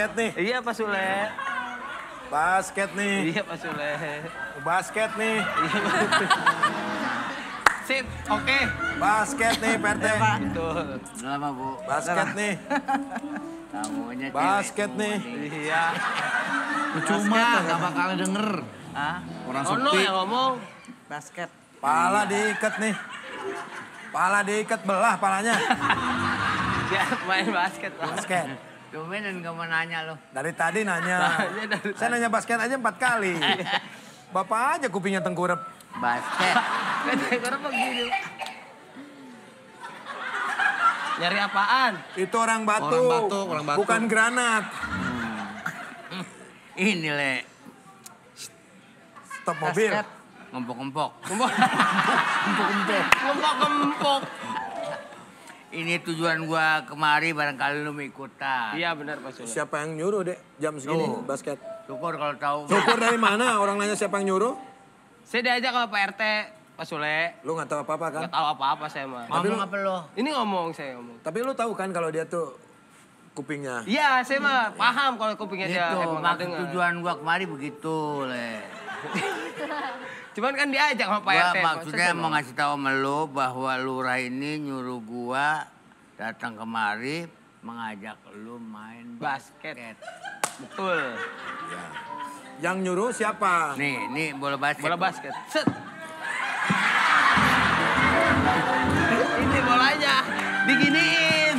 Basket nih. Iya Pak Sule. Basket nih. Iya Pak Sule. Basket nih. Iya Pak. Sip, oke. Basket nih, PRT. Betul. Lama bu. Basket nih. Tamunya Basket nih. Iya. Percuma, nggak bakal denger. Hah? Orang Ono sepi. yang ngomong. Basket. Pala diikat nih. Pala diikat belah palanya. Ya main basket. Pak. Basket. Tumben nggak mau nanya lo. Dari tadi nanya. Dari Saya nanya basket aja empat kali. Bapak aja kupingnya tengkurap. Basket. Kan kenapa begini? Nyari apaan? Itu orang batu. Orang batu, orang batu. Bukan granat. Ini le. Stop mobil. Basket. Ngempok-ngempok. Gempok. Gempok-gempok. Ini tujuan gua kemari barangkali lu ikutan. Iya benar Pak Sule. Siapa yang nyuruh, Dek? Jam segini Tuh. basket. Syukur kalau tahu. Syukur dari mana? Orang nanya siapa yang nyuruh? Saya diajak sama Pak RT, Pak Sule. Lu nggak tahu apa-apa kan? Gak tahu apa-apa saya mah. Ngomong apa lo? Ini ngomong saya ngomong. Tapi lu tahu kan kalau dia tuh kupingnya. Iya, saya mah paham kalau kupingnya dia Itu, tujuan gua kemari begitu le. Cuman kan diajak sama Pak Gua RT. maksudnya mau ngasih tahu sama lu bahwa lurah ini nyuruh gua datang kemari mengajak lu main Basket. Betul. Yang nyuruh siapa? Nih, nih bola basket. Bola basket. Set. Ini bolanya. Diginiin.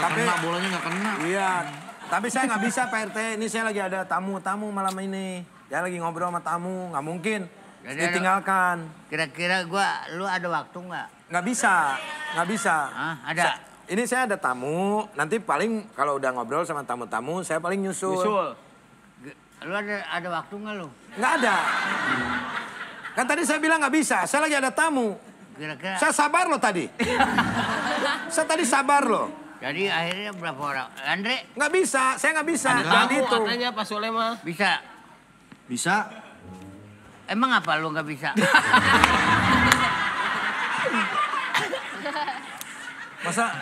Tapi- kena, bolanya nggak kena. Iya. Tapi saya nggak bisa Pak RT. Ini saya lagi ada tamu-tamu malam ini. Dia lagi ngobrol sama tamu. Nggak mungkin. Jadi Ditinggalkan. Kira-kira gua lu ada waktu nggak? Nggak bisa. Nggak bisa. Hah? Ada? Sa- ini saya ada tamu. Nanti paling kalau udah ngobrol sama tamu-tamu, saya paling nyusul. Usul. Ge- Lu ada ada waktu nggak lu? Nggak ada. Kan tadi saya bilang nggak bisa. Saya lagi ada tamu. Kira-kira. Saya sabar loh tadi. saya tadi sabar loh. Jadi akhirnya berapa orang? Andre Nggak bisa. Saya nggak bisa. Ada Jangan itu. katanya Pak Sule mah. bisa? Bisa. Emang apa lu nggak bisa? Masa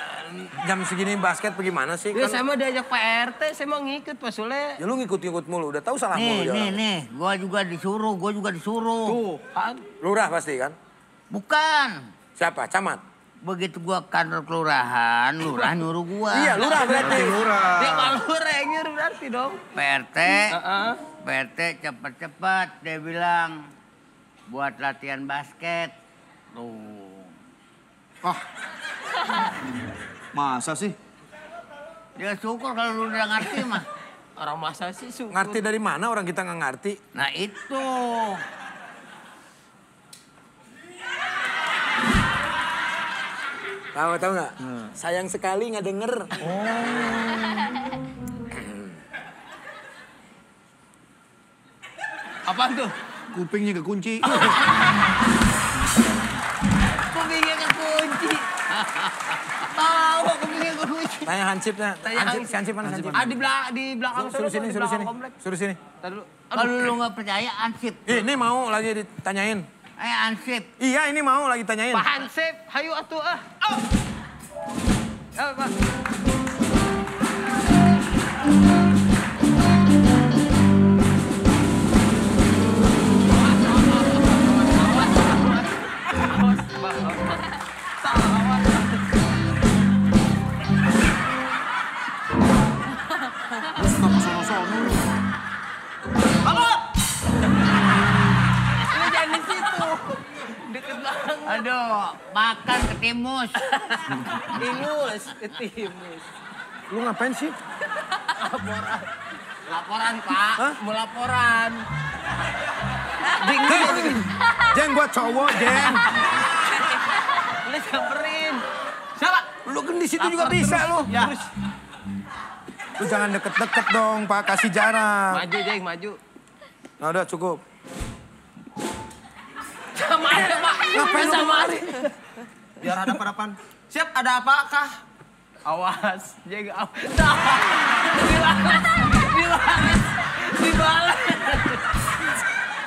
jam segini basket bagaimana sih? Ya Kan- saya mah diajak Pak RT, saya mau ngikut Pak Sule. Ya lu ngikut-ngikut mulu, udah tahu salah nih, mulu nih, orang. nih. Gua juga disuruh, gua juga disuruh. Tuh, kan. Lurah pasti kan? Bukan. Siapa? Camat? Begitu gua kantor kelurahan, lurah nyuruh gua. Iya, lurah berarti. Dia malu renyur berarti dong. PRT, Heeh. PRT cepet-cepet dia bilang buat latihan basket. Tuh. Ah. Masa sih? Ya syukur kalau lu udah ngerti mah. Orang masa sih syukur. Ngerti dari mana orang kita nggak ngerti? Nah itu. Tahu tahu nggak? Sayang sekali nggak denger. Apaan tuh? Kupingnya kekunci. Kupingnya kekunci. Tahu kupingnya kekunci. Tanya Hansipnya. Tanya Hansip, Hansip. si Hansip mana Hansip? Ah di belakang di belakang Suruh sini, suruh sini. komplek. Suruh sini. Kalau lu nggak percaya ansip. Ini mau lagi ditanyain. Eh ansip. Iya, ini mau lagi tanyain. Pak Hansip, hayu atuh ah. Oh. Eh, Pak. Makan ketimus. Ingus, ketimus. Lu ngapain sih? Laporan. Laporan, Pak. Hah? Mau laporan. Dingin. Jeng, gua cowok, Jeng. Lu samperin. Siapa? Lu kan di situ juga bisa lu. Ya. Lu jangan deket-deket dong, Pak. Kasih jarak. Maju, Jeng, maju. Nah, udah cukup. Sama aja, Pak. Lu Sama aja. Biar ada hadapan Siap, ada apakah? Awas, Jeng, awas. Dibalas, dibalas, dibalas.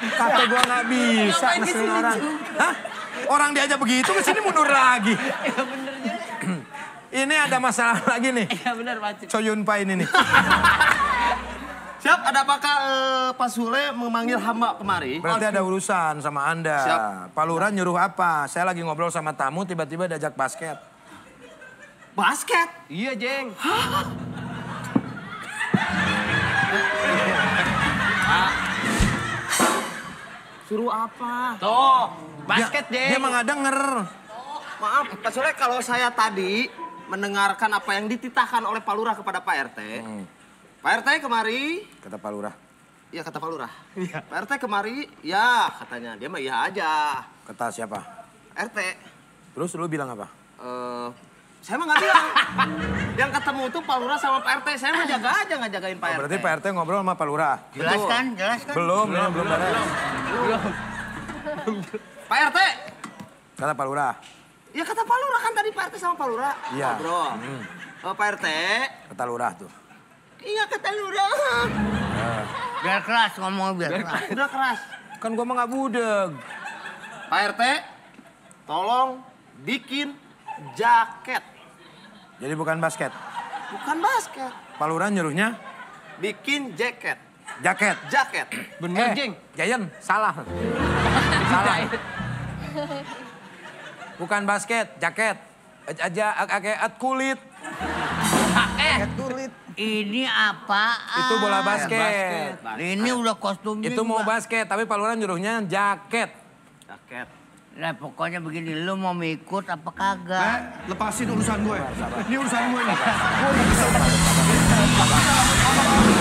Kata gua nggak bisa ngeselin orang. Hah? Orang diajak begitu ke sini mundur lagi. Ya bener juga. Ini ada masalah lagi nih. Iya benar Pak. Soyun Pai ini nih. Siap, ada apakah eh, Pak Sule memanggil hamba kemari? Berarti ada urusan sama Anda. Siap. Pak Lurah nyuruh apa? Saya lagi ngobrol sama tamu, tiba-tiba diajak basket. Basket? Iya Jeng. Suruh apa? Tuh, basket Dia Jeng. emang nggak denger. Maaf, Pak Sule kalau saya tadi mendengarkan apa yang dititahkan oleh Pak Lurah kepada Pak RT. Pak RT kemari, Kata Pak Lurah. iya kata Pak Lurah. Pak RT kemari, ya katanya. Dia mah iya aja. Kata siapa? RT, Terus lu bilang apa? eh, saya mah nggak bilang. yang ketemu tuh Pak Lurah sama Pak RT. Saya mah jaga aja nggak jagain Pak Oh, RT. berarti Pak RT ngobrol sama Pak Lurah. Jelaskan, jelaskan. Belum, belum, belum, beres. Pak RT, Kata Pak Lurah. ya kata Pak Lurah kan tadi Pak RT sama Pak Lurah. Iya. Ngobrol. Hmm. Oh, Pak RT, Kata Lurah tuh. Iya kata Lurah. Biar keras ngomong biar keras. Udah keras. Kan gua mah nggak budeg. Pak RT, tolong bikin jaket. Jadi bukan basket. Bukan basket. Pak Lurah nyuruhnya Bikin jaket. jaket. Jaket. Bener Eh, Jeng. Jayan, salah. salah. Bukan basket, jaket. Aja at kulit. Ini apa? Itu bola basket. Ini udah kostumnya Itu mau juga. basket, tapi Pak Lurah nyuruhnya jaket. Jaket. Nah pokoknya begini, lu mau ikut apa kagak? Eh, lepasin urusan gue. Ini urusan gue nih. Udah,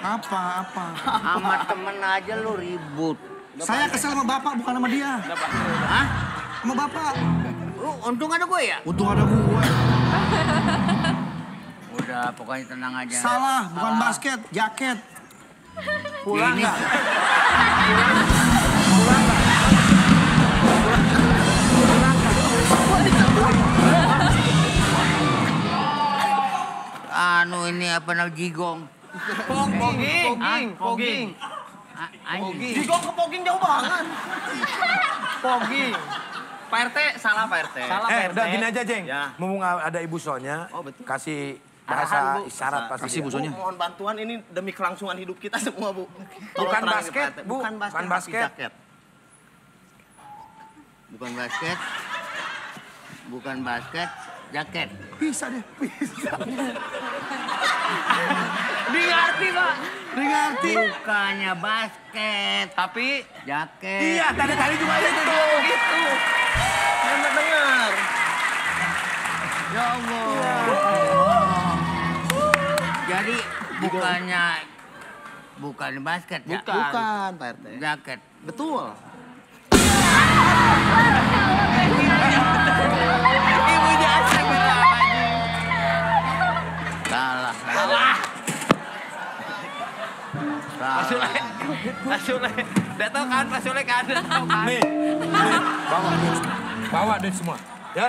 Apa, apa? sama temen aja lu ribut. Saya kesel sama bapak, bukan sama dia. Hah? Sama bapak. Lu untung ada gue ya? Untung ada gue. Udah, pokoknya tenang aja. Salah, bukan basket, jaket. Pulang nggak? Anu ini apa namanya jigong? Poging. Poging, poging. A- anjing. Jigong ke poging jauh banget. Poging. Pak RT, salah Pak RT. Salah. Eh, Pak udah RT. gini aja, Jeng. Ya. Mumpung ada Ibu Sonya, Oh, betul. kasih Arahan, bahasa Bu. isyarat pasti. Kasih, dia. Bu Sonya. Bu, mohon bantuan ini demi kelangsungan hidup kita semua, Bu. Tolong Bukan basket. Bu. Bukan basket, Bukan basket. jaket. Bukan basket. Bukan basket, jaket. Bisa deh, bisa. Dia ngerti Pak. Dia ngerti. Bukannya basket, Tapi jaket. Iya, tadi tadi juga itu. Gitu. Saya mendengar. Ya Allah. Jadi bukannya bukan basket ya? Bukan. Bukan, Pak RT. Jaket. Betul. Pak Sule. Udah kan Pak kan? Udah tau kan? Nih, bawa duit, bawa duit semua. Ya,